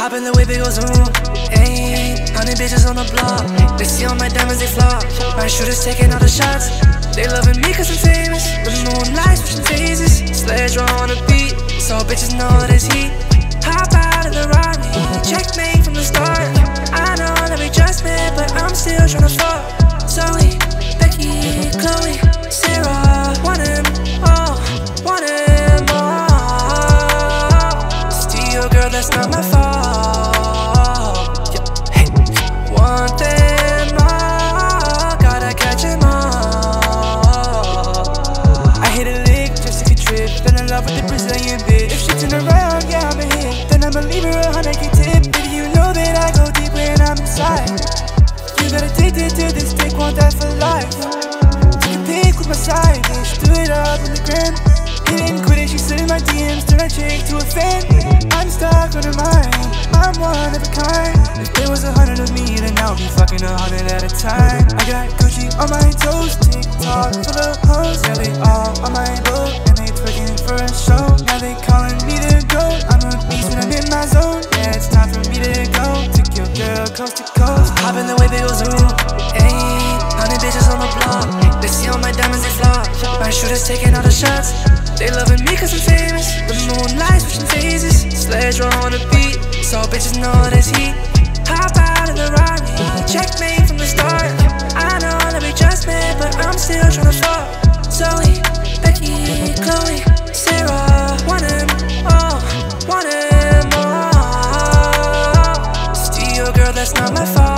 Hop in the whip, it goes zoom. Ayy, hundred bitches on the block. They see all my diamonds, they flop. My shooters taking all the shots. They loving me cause I'm famous. The moonlight switching phases. Sledge on the beat. So bitches know there's heat. Hop out of the Raleigh. Checkmate from the start. I know that we just met, but I'm still trying to fuck. Becky, love with the Brazilian bitch. If she turn around, yeah, I'm a hit. Then I'ma leave her a hundred K tip. Baby, you know that I go deep when I'm inside. You got addicted to this dick, want that for life. Take a pic with my side bitch, do it up on the gram. Didn't quit it, she slid in my DMs, turn a chick to a fan. I'm stuck on her mind, I'm one of a kind. If there was a hundred of me, then I'll be fucking a hundred at a time. I got Gucci on my toes, TikTok full of hoes. Yeah, they all on my boat, for a show. Now they calling me the goat. I'm a beast when I'm in my zone. Yeah, it's time for me to go. Took your girl coast to coast. Hop in the whip, it goes zoom. Ayy, hundred bitches on the block. They see all my diamonds, they flop. My shooters taking all the shots. They loving me cause I'm famous. The moonlight switching phases. Sledro on the beat. So bitches know there's heat. Hop out of the Raleigh. That's not my fault.